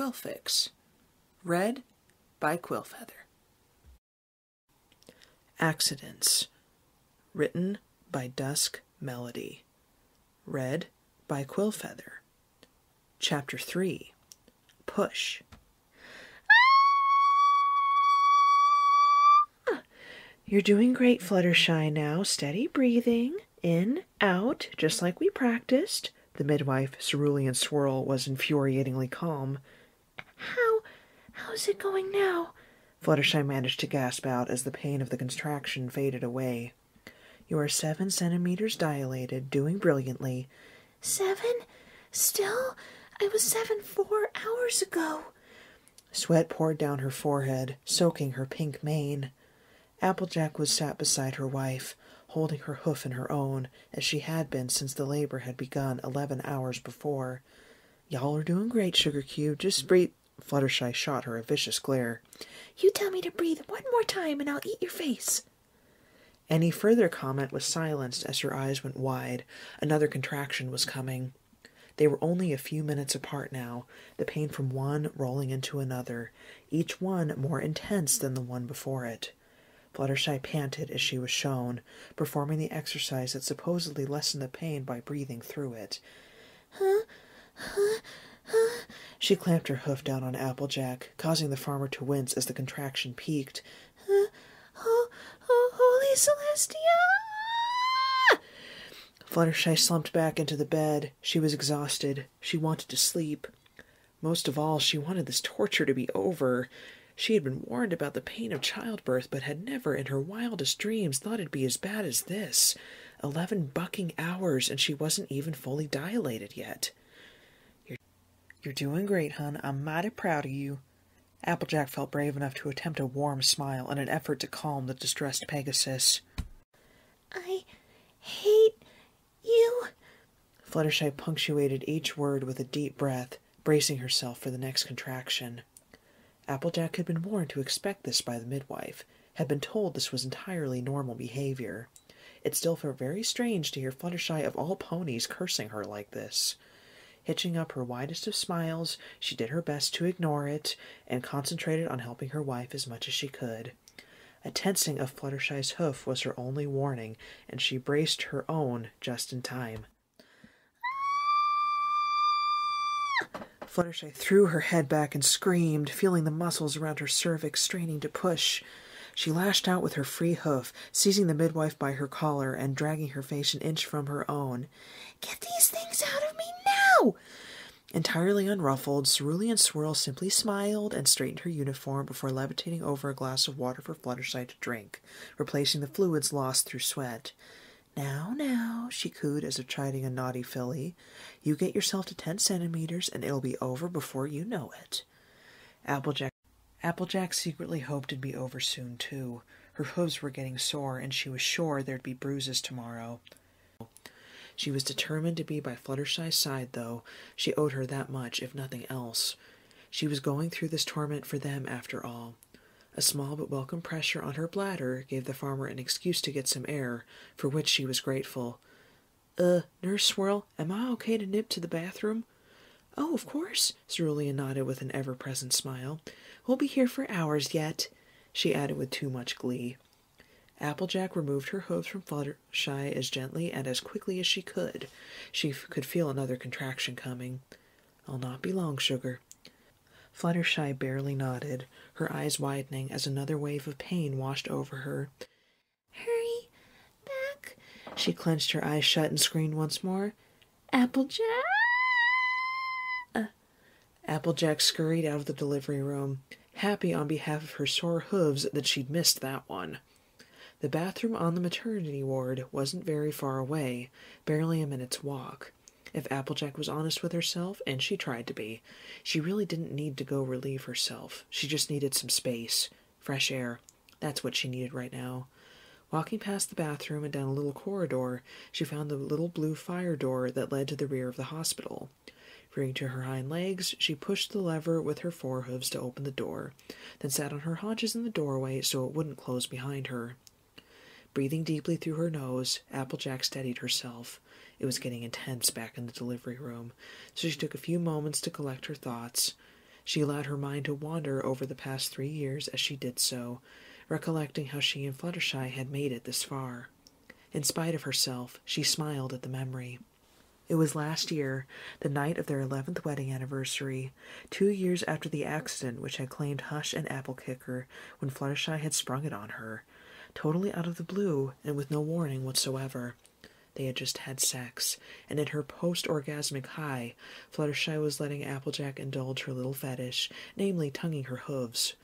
Quillfics. Read by Quillfeather. Accidents. Written by Dusk Melody. Read by Quillfeather. Chapter 3 Push. You're doing great, Fluttershy, now. Steady breathing. In, out, just like we practiced. The midwife, Cerulean Swirl, was infuriatingly calm. How. how's it going now? Fluttershy managed to gasp out as the pain of the contraction faded away. You are seven centimeters dilated, doing brilliantly. Seven? Still? I was seven four hours ago. Sweat poured down her forehead, soaking her pink mane. Applejack was sat beside her wife, holding her hoof in her own, as she had been since the labor had begun eleven hours before. Y'all are doing great, Sugar Cube. Just breathe. Fluttershy shot her a vicious glare. You tell me to breathe one more time and I'll eat your face. Any further comment was silenced as her eyes went wide. Another contraction was coming. They were only a few minutes apart now, the pain from one rolling into another, each one more intense than the one before it. Fluttershy panted as she was shown, performing the exercise that supposedly lessened the pain by breathing through it. Huh? Huh? She clamped her hoof down on Applejack, causing the farmer to wince as the contraction peaked. Oh, oh, holy Celestia! Fluttershy slumped back into the bed. She was exhausted. She wanted to sleep. Most of all, she wanted this torture to be over. She had been warned about the pain of childbirth, but had never in her wildest dreams thought it'd be as bad as this. Eleven bucking hours, and she wasn't even fully dilated yet. You're, doing great, hun. I'm mighty proud of you. Applejack felt brave enough to attempt a warm smile in an effort to calm the distressed Pegasus. I hate you. Fluttershy punctuated each word with a deep breath, bracing herself for the next contraction. Applejack had been warned to expect this by the midwife, had been told this was entirely normal behavior. It still felt very strange to hear Fluttershy of all ponies cursing her like this. Hitching up her widest of smiles, she did her best to ignore it, and concentrated on helping her wife as much as she could. A tensing of Fluttershy's hoof was her only warning, and she braced her own just in time. Fluttershy threw her head back and screamed, feeling the muscles around her cervix straining to push. She lashed out with her free hoof, seizing the midwife by her collar and dragging her face an inch from her own. Get these things out of me now! Entirely unruffled, Cerulean Swirl simply smiled and straightened her uniform before levitating over a glass of water for Fluttershy to drink, replacing the fluids lost through sweat. Now, now, she cooed as if chiding a naughty filly. You get yourself to ten centimeters and it'll be over before you know it. Applejack Applejack secretly hoped it'd be over soon, too. Her hooves were getting sore, and she was sure there'd be bruises tomorrow. She was determined to be by Fluttershy's side, though. She owed her that much, if nothing else. She was going through this torment for them, after all. A small but welcome pressure on her bladder gave the farmer an excuse to get some air, for which she was grateful. Uh, Nurse Swirl, am I okay to nip to the bathroom? Oh, of course, Cerulean nodded with an ever present smile. We'll be here for hours yet, she added with too much glee. Applejack removed her hooves from Fluttershy as gently and as quickly as she could. She could feel another contraction coming. I'll not be long, sugar. Fluttershy barely nodded, her eyes widening as another wave of pain washed over her. Hurry back. She clenched her eyes shut and screamed once more. Applejack? Uh, Applejack scurried out of the delivery room, happy on behalf of her sore hooves that she'd missed that one. The bathroom on the maternity ward wasn't very far away, barely a minute's walk. If Applejack was honest with herself, and she tried to be, she really didn't need to go relieve herself. She just needed some space, fresh air. That's what she needed right now. Walking past the bathroom and down a little corridor, she found the little blue fire door that led to the rear of the hospital. Rearing to her hind legs, she pushed the lever with her forehoofs to open the door, then sat on her haunches in the doorway so it wouldn't close behind her. Breathing deeply through her nose, Applejack steadied herself. It was getting intense back in the delivery room, so she took a few moments to collect her thoughts. She allowed her mind to wander over the past three years as she did so, recollecting how she and Fluttershy had made it this far. In spite of herself, she smiled at the memory. It was last year, the night of their eleventh wedding anniversary, two years after the accident which had claimed Hush and Apple Kicker when Fluttershy had sprung it on her, totally out of the blue and with no warning whatsoever. They had just had sex, and in her post orgasmic high, Fluttershy was letting Applejack indulge her little fetish, namely tonguing her hooves.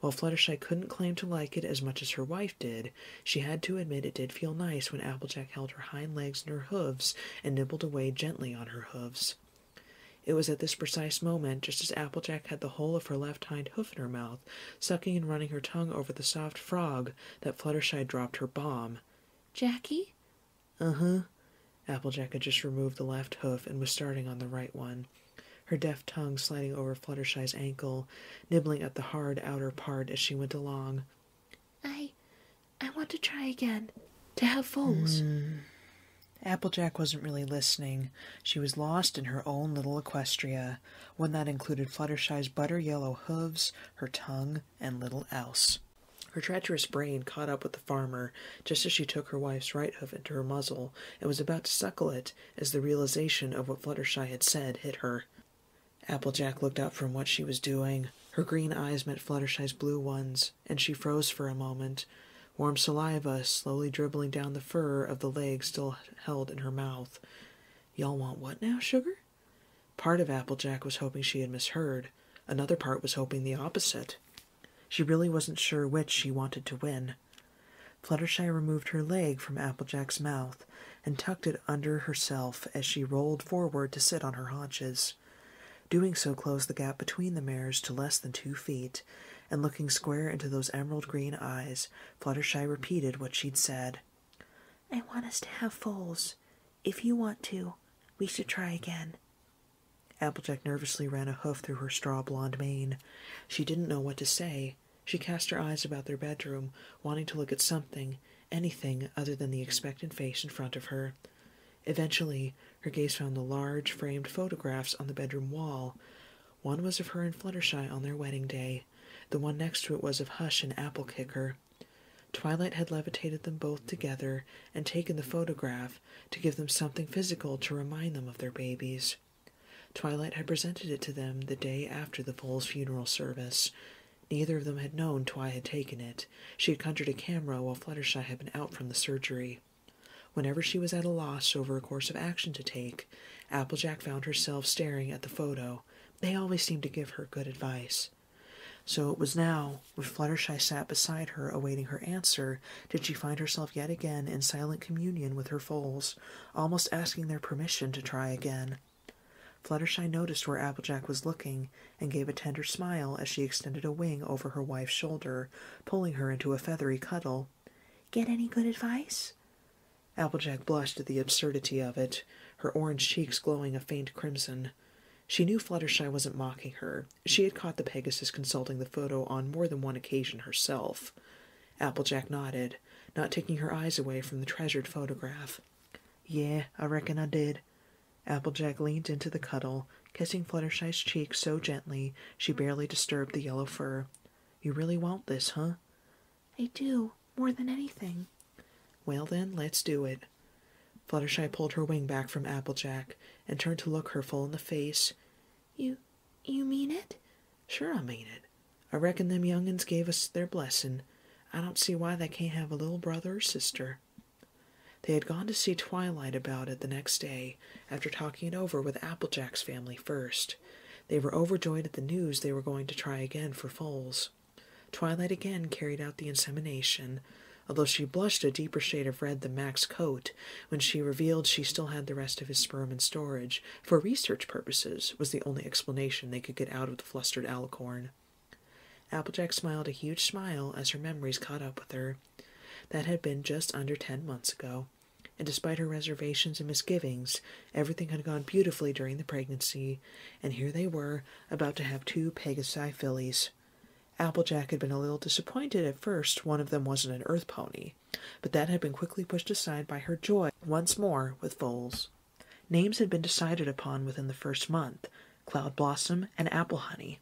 While Fluttershy couldn't claim to like it as much as her wife did, she had to admit it did feel nice when Applejack held her hind legs in her hooves and nibbled away gently on her hooves. It was at this precise moment, just as Applejack had the whole of her left hind hoof in her mouth, sucking and running her tongue over the soft frog, that Fluttershy dropped her bomb. Jackie? Uh huh. Applejack had just removed the left hoof and was starting on the right one her deft tongue sliding over Fluttershy's ankle, nibbling at the hard outer part as she went along. I. I want to try again. To have foals. Mm. Applejack wasn't really listening. She was lost in her own little equestria, one that included Fluttershy's butter yellow hooves, her tongue, and little else. Her treacherous brain caught up with the farmer just as she took her wife's right hoof into her muzzle and was about to suckle it as the realization of what Fluttershy had said hit her. Applejack looked up from what she was doing. Her green eyes met Fluttershy's blue ones, and she froze for a moment, warm saliva slowly dribbling down the fur of the leg still held in her mouth. Y'all want what now, sugar? Part of Applejack was hoping she had misheard. Another part was hoping the opposite. She really wasn't sure which she wanted to win. Fluttershy removed her leg from Applejack's mouth and tucked it under herself as she rolled forward to sit on her haunches. Doing so closed the gap between the mares to less than two feet, and looking square into those emerald green eyes, Fluttershy repeated what she'd said. I want us to have foals. If you want to, we should try again. Applejack nervously ran a hoof through her straw blonde mane. She didn't know what to say. She cast her eyes about their bedroom, wanting to look at something, anything other than the expectant face in front of her. Eventually, her gaze found the large, framed photographs on the bedroom wall. One was of her and Fluttershy on their wedding day. The one next to it was of Hush and Apple Kicker. Twilight had levitated them both together and taken the photograph to give them something physical to remind them of their babies. Twilight had presented it to them the day after the foal's funeral service. Neither of them had known Twi had taken it. She had conjured a camera while Fluttershy had been out from the surgery. Whenever she was at a loss over a course of action to take, Applejack found herself staring at the photo. They always seemed to give her good advice. So it was now, when Fluttershy sat beside her awaiting her answer, did she find herself yet again in silent communion with her foals, almost asking their permission to try again. Fluttershy noticed where Applejack was looking, and gave a tender smile as she extended a wing over her wife's shoulder, pulling her into a feathery cuddle. Get any good advice? Applejack blushed at the absurdity of it, her orange cheeks glowing a faint crimson. She knew Fluttershy wasn't mocking her. She had caught the Pegasus consulting the photo on more than one occasion herself. Applejack nodded, not taking her eyes away from the treasured photograph. Yeah, I reckon I did. Applejack leaned into the cuddle, kissing Fluttershy's cheek so gently she barely disturbed the yellow fur. You really want this, huh? I do, more than anything. Well, then, let's do it. Fluttershy pulled her wing back from Applejack and turned to look her full in the face. You. you mean it? Sure, I mean it. I reckon them young'uns gave us their blessing. I don't see why they can't have a little brother or sister. They had gone to see Twilight about it the next day, after talking it over with Applejack's family first. They were overjoyed at the news they were going to try again for foals. Twilight again carried out the insemination, although she blushed a deeper shade of red than Mac's coat when she revealed she still had the rest of his sperm in storage, for research purposes, was the only explanation they could get out of the flustered alicorn. Applejack smiled a huge smile as her memories caught up with her. That had been just under ten months ago, and despite her reservations and misgivings, everything had gone beautifully during the pregnancy, and here they were, about to have two Pegasi fillies. Applejack had been a little disappointed at first one of them wasn't an earth pony, but that had been quickly pushed aside by her joy once more with foals. Names had been decided upon within the first month Cloud Blossom and Apple Honey.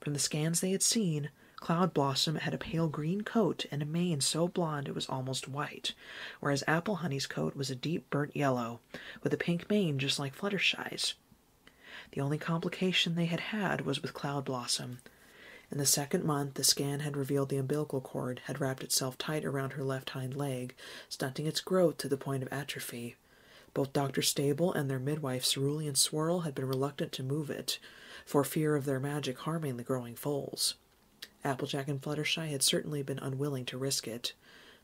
From the scans they had seen, Cloud Blossom had a pale green coat and a mane so blonde it was almost white, whereas Apple Honey's coat was a deep burnt yellow, with a pink mane just like Fluttershy's. The only complication they had had was with Cloud Blossom. In the second month, the scan had revealed the umbilical cord had wrapped itself tight around her left hind leg, stunting its growth to the point of atrophy. Both Dr. Stable and their midwife, Cerulean Swirl, had been reluctant to move it, for fear of their magic harming the growing foals. Applejack and Fluttershy had certainly been unwilling to risk it.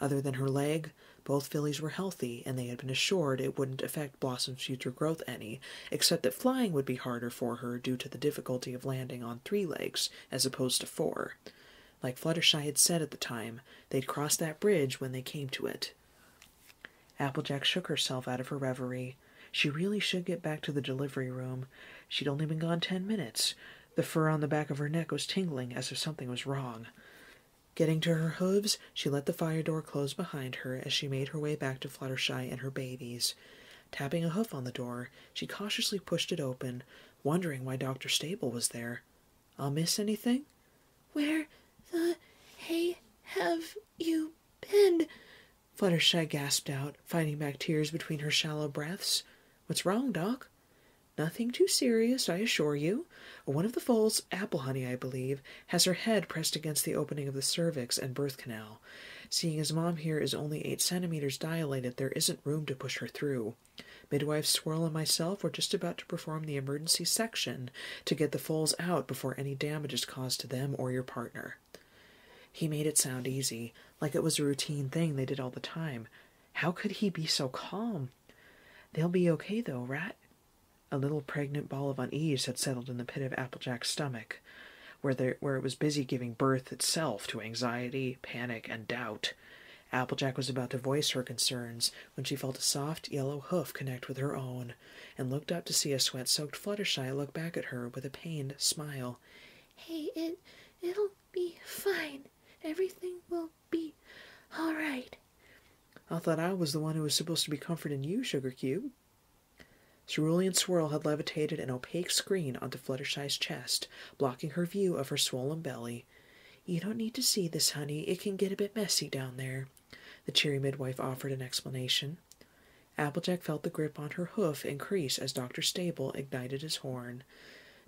Other than her leg, both fillies were healthy, and they had been assured it wouldn't affect Blossom's future growth any, except that flying would be harder for her due to the difficulty of landing on three legs as opposed to four. Like Fluttershy had said at the time, they'd cross that bridge when they came to it. Applejack shook herself out of her reverie. She really should get back to the delivery room. She'd only been gone ten minutes. The fur on the back of her neck was tingling as if something was wrong. Getting to her hooves, she let the fire door close behind her as she made her way back to Fluttershy and her babies. Tapping a hoof on the door, she cautiously pushed it open, wondering why Dr. Stable was there. I'll miss anything? Where the hey have you been? Fluttershy gasped out, fighting back tears between her shallow breaths. What's wrong, Doc? Nothing too serious, I assure you. One of the foals, Apple Honey, I believe, has her head pressed against the opening of the cervix and birth canal. Seeing as Mom here is only eight centimeters dilated, there isn't room to push her through. Midwife Swirl and myself were just about to perform the emergency section to get the foals out before any damage is caused to them or your partner. He made it sound easy, like it was a routine thing they did all the time. How could he be so calm? They'll be okay, though, Rat. A little pregnant ball of unease had settled in the pit of Applejack's stomach, where, there, where it was busy giving birth itself to anxiety, panic, and doubt. Applejack was about to voice her concerns when she felt a soft yellow hoof connect with her own, and looked up to see a sweat-soaked Fluttershy look back at her with a pained smile. Hey, it it'll be fine. Everything will be all right. I thought I was the one who was supposed to be comforting you, Sugar Cube. Cerulean Swirl had levitated an opaque screen onto Fluttershy's chest, blocking her view of her swollen belly. You don't need to see this, honey. It can get a bit messy down there. The cheery midwife offered an explanation. Applejack felt the grip on her hoof increase as Dr. Stable ignited his horn.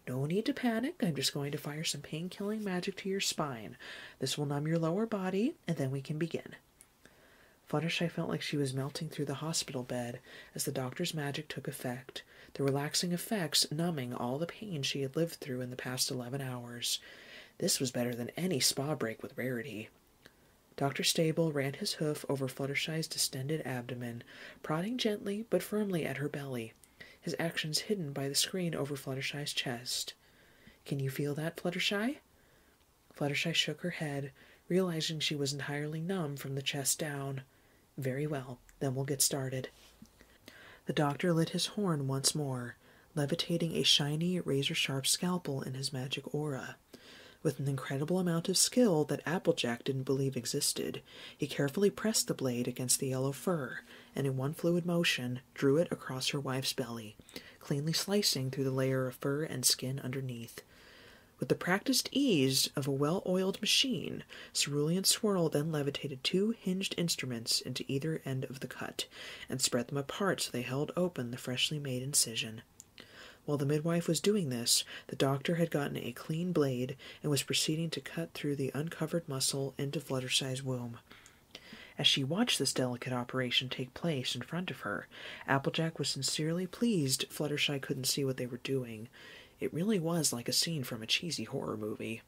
No need to panic. I'm just going to fire some pain killing magic to your spine. This will numb your lower body, and then we can begin. Fluttershy felt like she was melting through the hospital bed as the doctor's magic took effect, the relaxing effects numbing all the pain she had lived through in the past eleven hours. This was better than any spa break with Rarity. Dr. Stable ran his hoof over Fluttershy's distended abdomen, prodding gently but firmly at her belly his actions hidden by the screen over Fluttershy's chest. Can you feel that, Fluttershy? Fluttershy shook her head, realizing she was entirely numb from the chest down. Very well, then we'll get started. The doctor lit his horn once more, levitating a shiny, razor sharp scalpel in his magic aura. With an incredible amount of skill that Applejack didn't believe existed, he carefully pressed the blade against the yellow fur, and in one fluid motion drew it across her wife's belly, cleanly slicing through the layer of fur and skin underneath. With the practiced ease of a well oiled machine, Cerulean Swirl then levitated two hinged instruments into either end of the cut, and spread them apart so they held open the freshly made incision. While the midwife was doing this, the doctor had gotten a clean blade and was proceeding to cut through the uncovered muscle into Fluttershy's womb. As she watched this delicate operation take place in front of her, Applejack was sincerely pleased Fluttershy couldn't see what they were doing. It really was like a scene from a cheesy horror movie.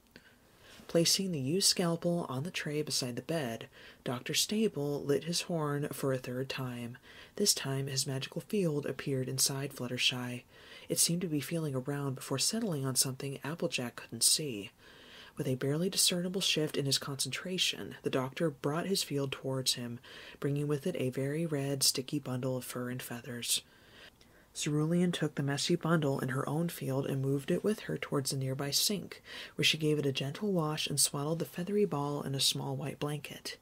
Placing the used scalpel on the tray beside the bed, Dr. Stable lit his horn for a third time. This time his magical field appeared inside Fluttershy. It seemed to be feeling around before settling on something Applejack couldn't see. With a barely discernible shift in his concentration, the doctor brought his field towards him, bringing with it a very red, sticky bundle of fur and feathers. Cerulean took the messy bundle in her own field and moved it with her towards the nearby sink, where she gave it a gentle wash and swaddled the feathery ball in a small white blanket.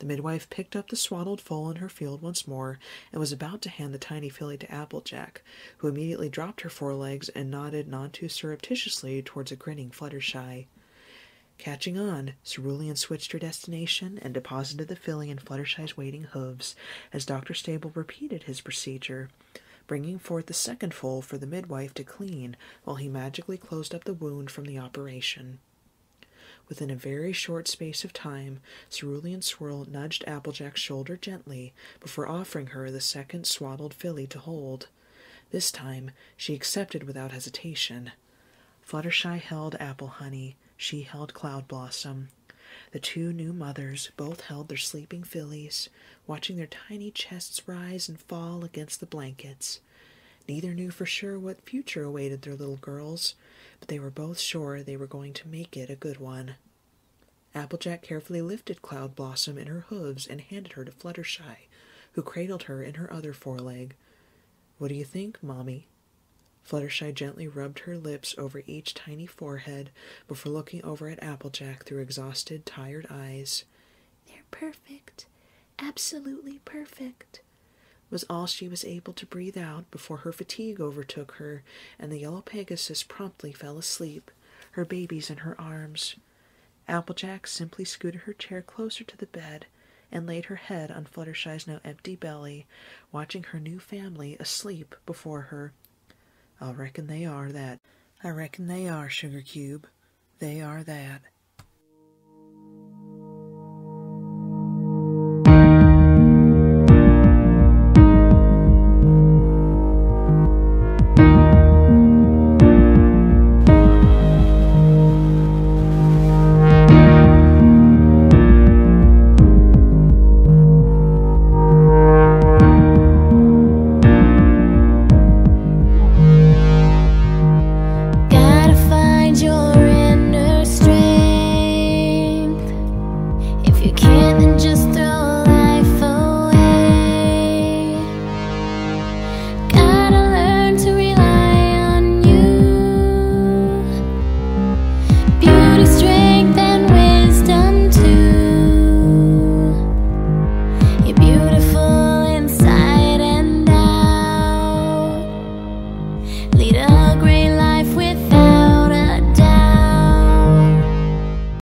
The midwife picked up the swaddled foal in her field once more and was about to hand the tiny filly to Applejack, who immediately dropped her forelegs and nodded none too surreptitiously towards a grinning Fluttershy. Catching on, Cerulean switched her destination and deposited the filly in Fluttershy's waiting hooves as Dr. Stable repeated his procedure, bringing forth the second foal for the midwife to clean while he magically closed up the wound from the operation. Within a very short space of time, Cerulean Swirl nudged Applejack's shoulder gently before offering her the second swaddled filly to hold. This time she accepted without hesitation. Fluttershy held Apple Honey, she held Cloud Blossom. The two new mothers both held their sleeping fillies, watching their tiny chests rise and fall against the blankets. Neither knew for sure what future awaited their little girls, but they were both sure they were going to make it a good one. Applejack carefully lifted Cloud Blossom in her hooves and handed her to Fluttershy, who cradled her in her other foreleg. What do you think, Mommy? Fluttershy gently rubbed her lips over each tiny forehead before looking over at Applejack through exhausted, tired eyes. They're perfect. Absolutely perfect was all she was able to breathe out before her fatigue overtook her and the yellow Pegasus promptly fell asleep, her babies in her arms. Applejack simply scooted her chair closer to the bed and laid her head on Fluttershy's now empty belly, watching her new family asleep before her. I reckon they are that. I reckon they are, Sugar Cube. They are that.